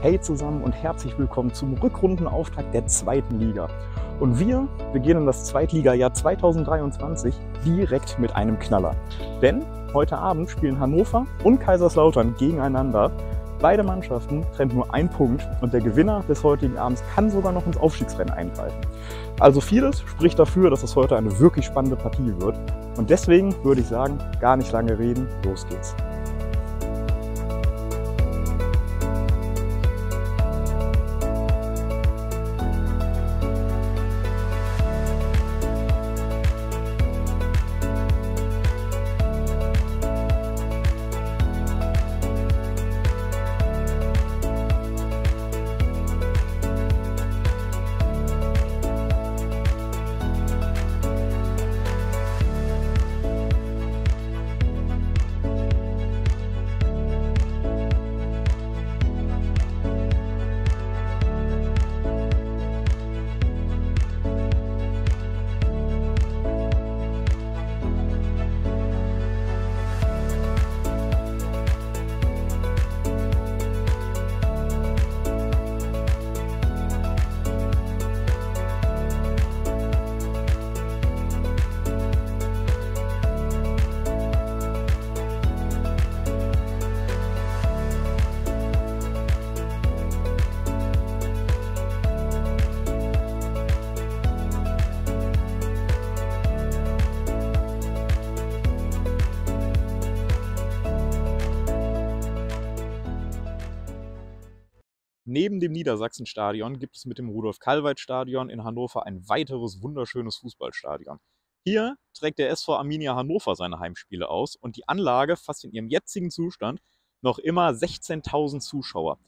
Hey zusammen und herzlich willkommen zum Rückrundenauftakt der zweiten Liga. Und wir beginnen das Zweitligajahr 2023 direkt mit einem Knaller. Denn heute Abend spielen Hannover und Kaiserslautern gegeneinander. Beide Mannschaften trennt nur ein Punkt und der Gewinner des heutigen Abends kann sogar noch ins Aufstiegsrennen eingreifen. Also vieles spricht dafür, dass es heute eine wirklich spannende Partie wird. Und deswegen würde ich sagen, gar nicht lange reden, los geht's. Neben dem Niedersachsenstadion gibt es mit dem Rudolf-Kalweit-Stadion in Hannover ein weiteres wunderschönes Fußballstadion. Hier trägt der SV Arminia Hannover seine Heimspiele aus und die Anlage fasst in ihrem jetzigen Zustand noch immer 16.000 Zuschauer.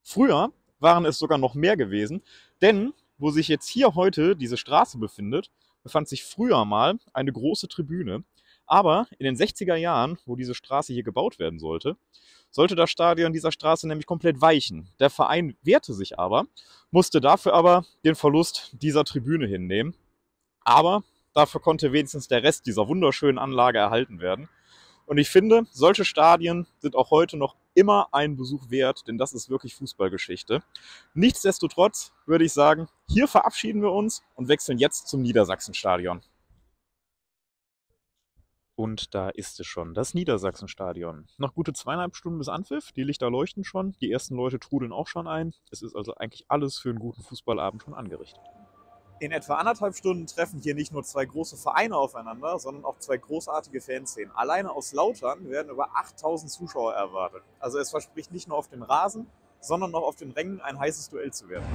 Früher waren es sogar noch mehr gewesen, denn wo sich jetzt hier heute diese Straße befindet, befand sich früher mal eine große Tribüne. Aber in den 60er Jahren, wo diese Straße hier gebaut werden sollte, sollte das Stadion dieser Straße nämlich komplett weichen. Der Verein wehrte sich aber, musste dafür aber den Verlust dieser Tribüne hinnehmen. Aber dafür konnte wenigstens der Rest dieser wunderschönen Anlage erhalten werden. Und ich finde, solche Stadien sind auch heute noch immer einen Besuch wert, denn das ist wirklich Fußballgeschichte. Nichtsdestotrotz würde ich sagen, hier verabschieden wir uns und wechseln jetzt zum Niedersachsenstadion. Und da ist es schon, das Niedersachsenstadion. Noch gute zweieinhalb Stunden bis Anpfiff, die Lichter leuchten schon, die ersten Leute trudeln auch schon ein. Es ist also eigentlich alles für einen guten Fußballabend schon angerichtet. In etwa anderthalb Stunden treffen hier nicht nur zwei große Vereine aufeinander, sondern auch zwei großartige Fanszenen. Alleine aus Lautern werden über 8000 Zuschauer erwartet. Also es verspricht nicht nur auf dem Rasen, sondern auch auf den Rängen ein heißes Duell zu werden.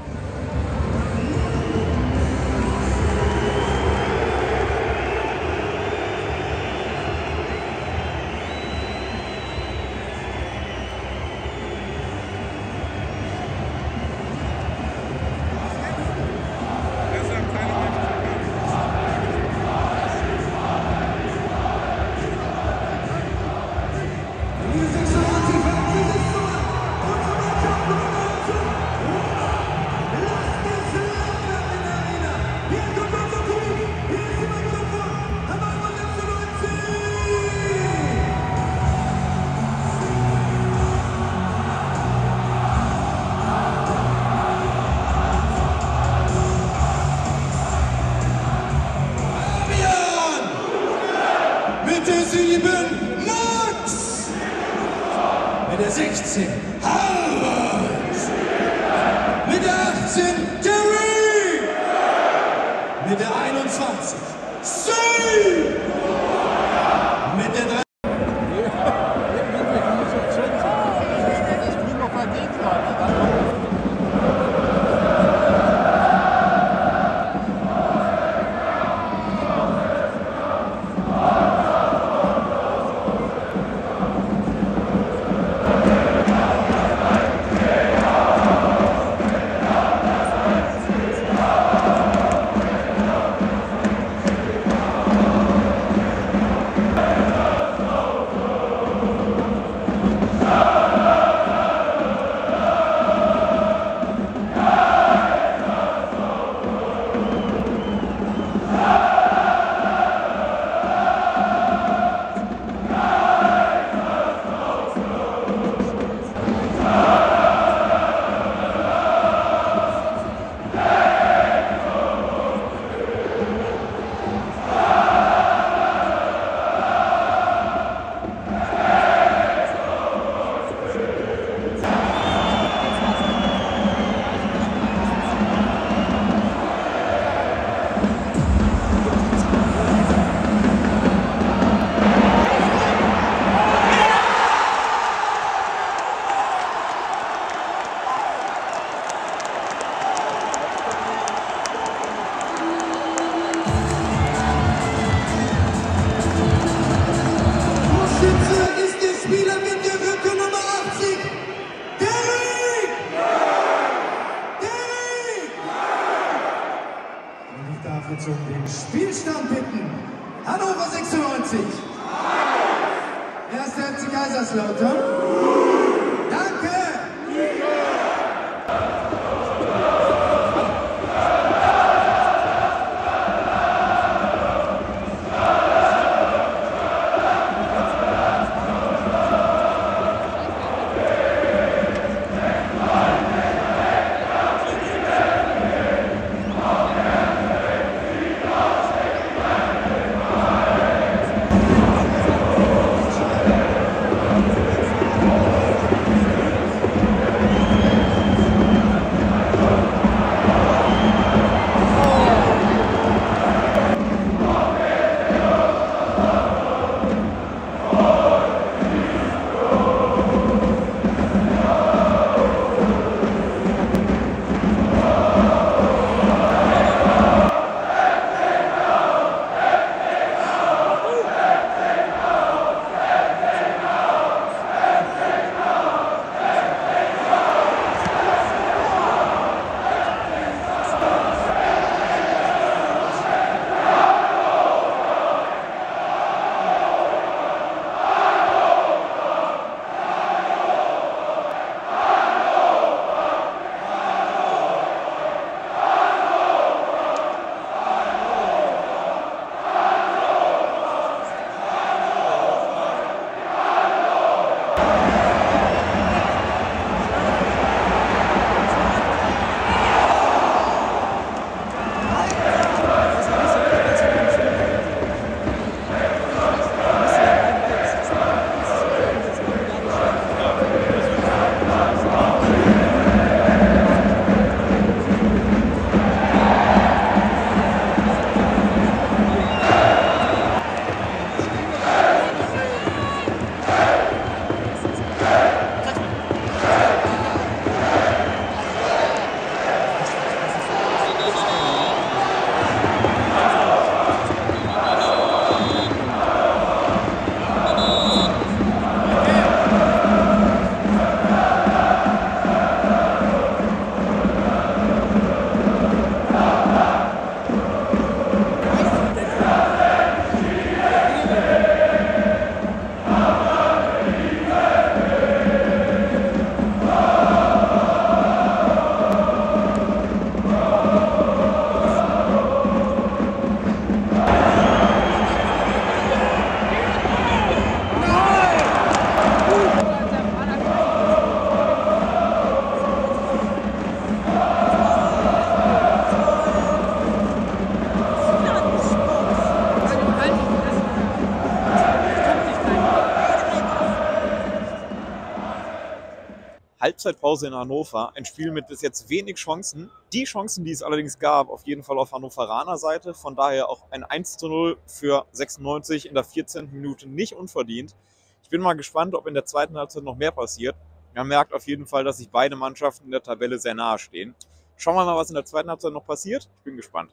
Mit der 21 Steve. Halbzeitpause in Hannover. Ein Spiel mit bis jetzt wenig Chancen. Die Chancen, die es allerdings gab, auf jeden Fall auf Hannoveraner Seite. Von daher auch ein 1 zu 0 für 96 in der 14. Minute nicht unverdient. Ich bin mal gespannt, ob in der zweiten Halbzeit noch mehr passiert. Man merkt auf jeden Fall, dass sich beide Mannschaften in der Tabelle sehr nahe stehen. Schauen wir mal, was in der zweiten Halbzeit noch passiert. Ich bin gespannt.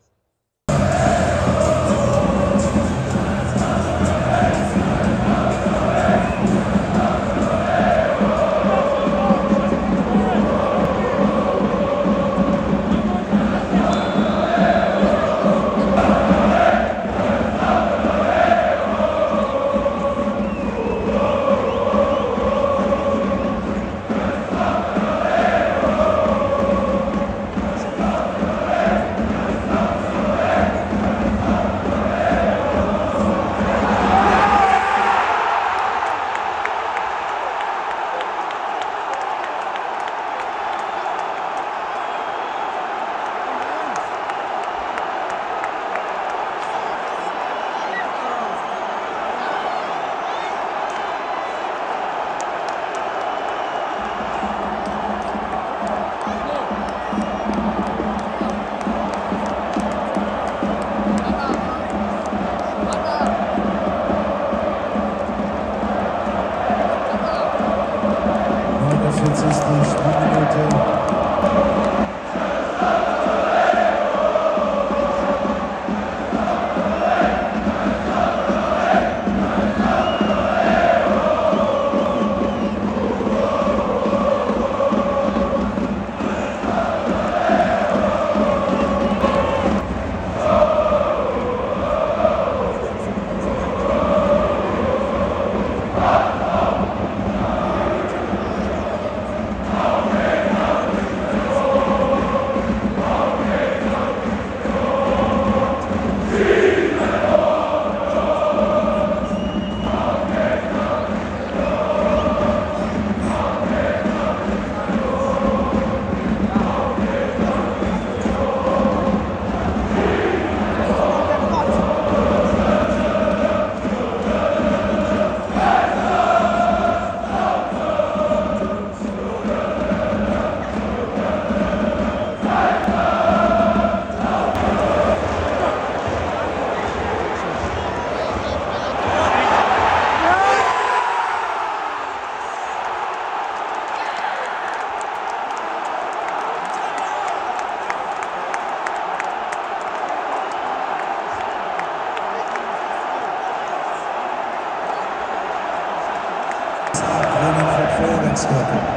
Scott.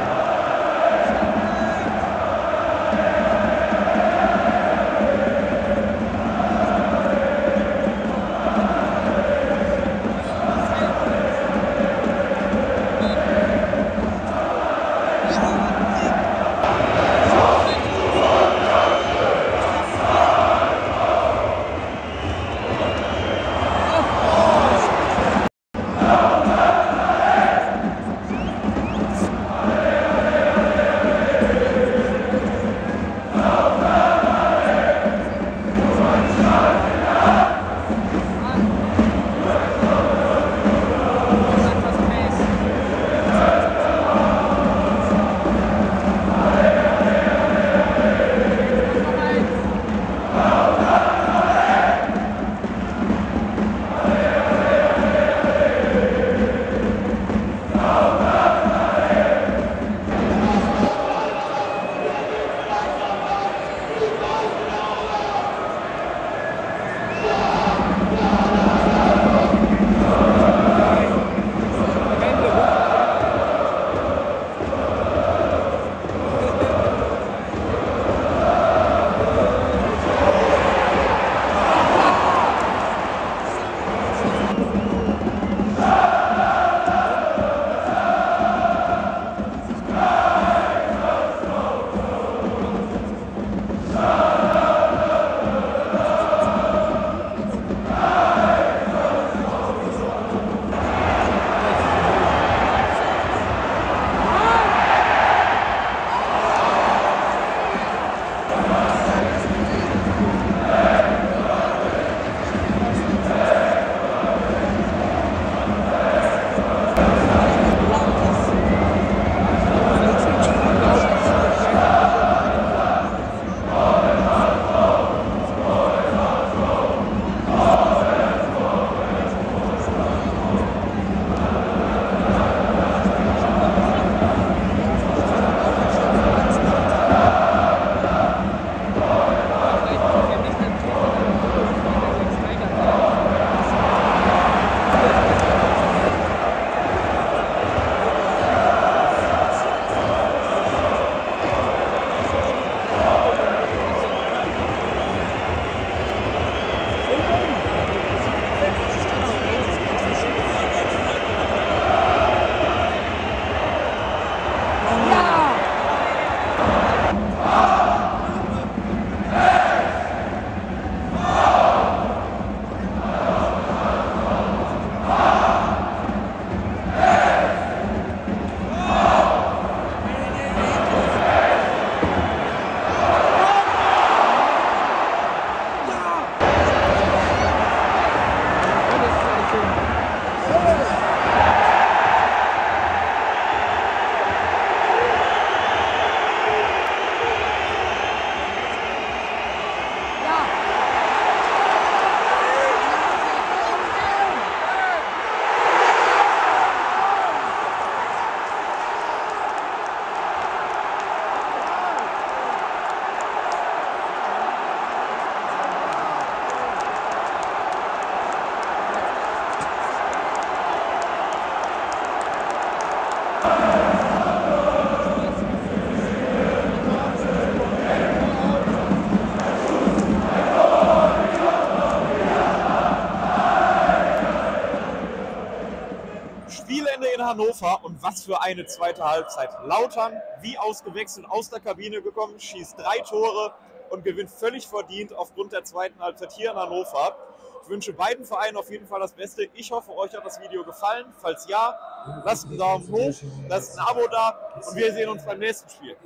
Hannover und was für eine zweite Halbzeit. Lautern, wie ausgewechselt aus der Kabine gekommen, schießt drei Tore und gewinnt völlig verdient aufgrund der zweiten Halbzeit hier in Hannover. Ich wünsche beiden Vereinen auf jeden Fall das Beste. Ich hoffe, euch hat das Video gefallen. Falls ja, lasst einen Daumen hoch, lasst ein Abo da und wir sehen uns beim nächsten Spiel.